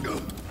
Go.